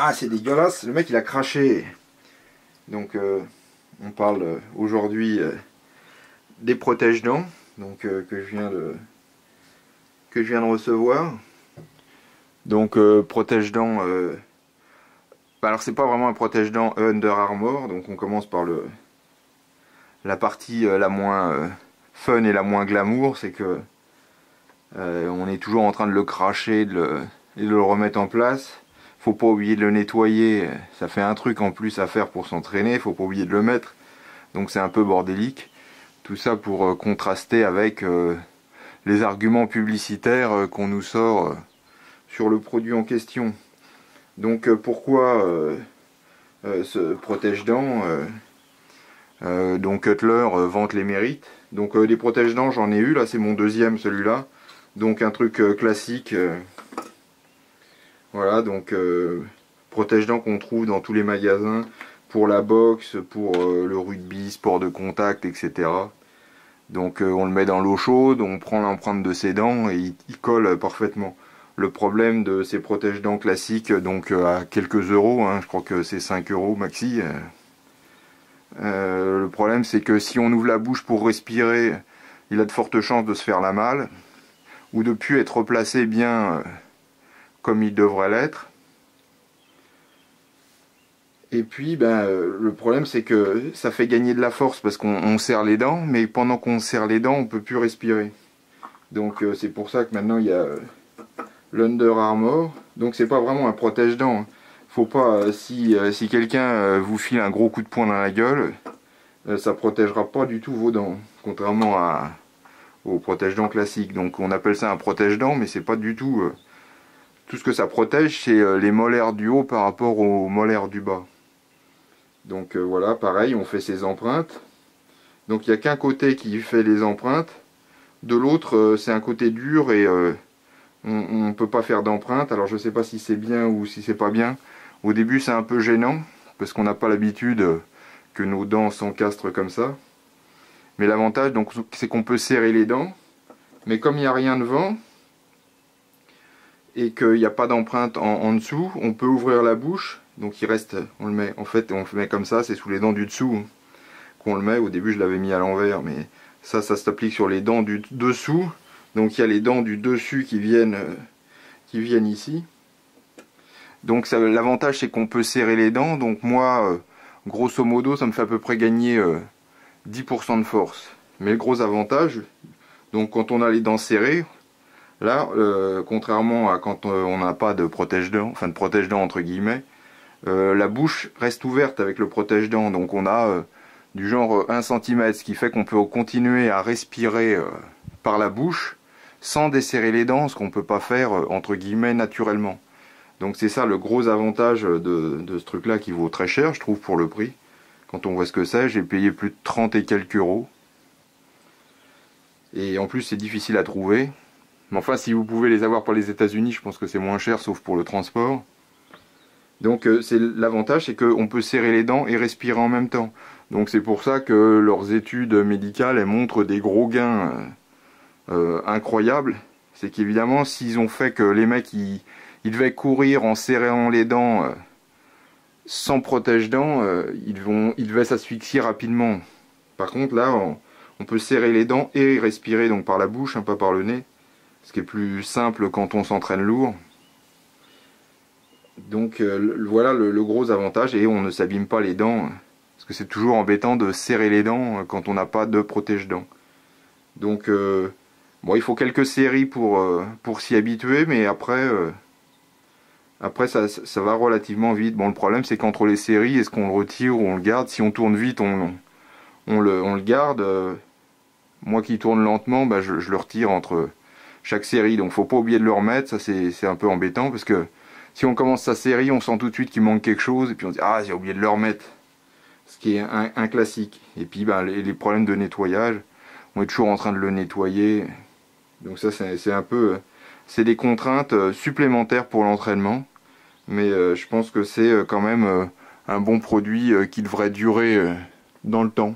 Ah, c'est dégueulasse. Le mec, il a craché. Donc, euh, on parle euh, aujourd'hui euh, des protège-dents que, je viens de, recevoir. Donc, protège-dents... Bah, alors, c'est pas vraiment un protège-dents Under Armour. Donc, on commence par le la partie la moins fun et la moins glamour. C'est que on est toujours en train de le cracher et de le remettre en place faut pas oublier de le nettoyer, ça fait un truc en plus à faire pour s'entraîner, faut pas oublier de le mettre, donc c'est un peu bordélique. Tout ça pour euh, contraster avec euh, les arguments publicitaires euh, qu'on nous sort sur le produit en question. Donc pourquoi ce protège-dents Donc Cutler vante les mérites. Donc des protège-dents j'en ai eu, là c'est mon deuxième celui-là. Donc un truc classique voilà, donc euh, protège-dents qu'on trouve dans tous les magasins pour la boxe, pour euh, le rugby, sport de contact, etc. Donc euh, on le met dans l'eau chaude, on prend l'empreinte de ses dents et il, colle parfaitement. Le problème de ces protège-dents classiques, donc à quelques euros, hein, je crois que c'est 5 euros maxi, le problème c'est que si on ouvre la bouche pour respirer, il a de fortes chances de se faire la malle, ou de plus être placé bien comme il devrait l'être. Et puis, ben, euh, le problème, c'est que ça fait gagner de la force parce qu'on serre les dents, mais pendant qu'on serre les dents, on peut plus respirer. Donc, euh, c'est pour ça que maintenant, il y a euh, l'Under Armour. Donc, c'est pas vraiment un protège-dents. Hein. Faut pas, si, si quelqu'un vous file un gros coup de poing dans la gueule, ça protégera pas du tout vos dents, contrairement à, au protège-dents classique. Donc, on appelle ça un protège-dents, mais c'est pas du tout tout ce que ça protège, c'est euh, les molaires du haut par rapport aux molaires du bas. Donc euh, voilà, pareil, on fait ses empreintes. Donc il n'y a qu'un côté qui fait les empreintes. De l'autre, euh, c'est un côté dur et on ne peut pas faire d'empreintes. Alors je ne sais pas si c'est bien ou si c'est pas bien. Au début, c'est un peu gênant parce qu'on n'a pas l'habitude que nos dents s'encastrent comme ça. Mais l'avantage, donc, c'est qu'on peut serrer les dents. Mais comme il n'y a rien devant, et qu'il n'y a pas d'empreinte en, dessous, on peut ouvrir la bouche. Donc il reste, on le met, en fait, on le met comme ça, c'est sous les dents du dessous hein, qu'on le met. Au début, je l'avais mis à l'envers, mais ça, ça s'applique sur les dents du dessous. Donc il y a les dents du dessus qui viennent, euh, qui viennent ici. Donc l'avantage, c'est qu'on peut serrer les dents. Donc moi, euh, grosso modo, ça me fait à peu près gagner 10% euh, de force. Mais le gros avantage, donc quand on a les dents serrées, Là, euh, contrairement à quand euh, on n'a pas de protège-dents, enfin de protège-dents entre guillemets, euh, la bouche reste ouverte avec le protège-dents. Donc on a du genre 1 cm, ce qui fait qu'on peut continuer à respirer par la bouche sans desserrer les dents, ce qu'on ne peut pas faire entre guillemets naturellement. Donc c'est ça le gros avantage de, de ce truc-là qui vaut très cher, je trouve, pour le prix. Quand on voit ce que c'est, j'ai payé plus de 30 et quelques euros. Et en plus c'est difficile à trouver. Mais enfin, si vous pouvez les avoir pour les États-Unis, je pense que c'est moins cher, sauf pour le transport. Donc euh, c'est l'avantage, c'est qu'on peut serrer les dents et respirer en même temps. Donc c'est pour ça que leurs études médicales montrent des gros gains euh, euh, incroyables. C'est qu'évidemment, s'ils ont fait que les mecs ils, devaient courir en serrant les dents sans protège-dents, ils, vont, ils devaient s'asphyxier rapidement. Par contre là, on, peut serrer les dents et respirer donc par la bouche, peu par le nez ce qui est plus simple quand on s'entraîne lourd. Donc euh, voilà le, gros avantage et on ne s'abîme pas les dents parce que c'est toujours embêtant de serrer les dents quand on n'a pas de protège-dents. Donc euh, bon il faut quelques séries pour, euh, s'y habituer mais après après ça, va relativement vite. Bon le problème c'est qu'entre les séries est-ce qu'on le retire ou on le garde? Si on tourne vite on, le, garde. moi qui tourne lentement bah, je le retire entre chaque série. Donc faut pas oublier de le remettre, ça c'est un peu embêtant parce que si on commence sa série, on sent tout de suite qu'il manque quelque chose et puis on dit ah j'ai oublié de le remettre. Ce qui est un, classique. Et puis ben, les, problèmes de nettoyage, on est toujours en train de le nettoyer. Donc ça c'est un peu c'est des contraintes euh, supplémentaires pour l'entraînement. Mais euh, je pense que c'est euh, quand même un bon produit qui devrait durer dans le temps.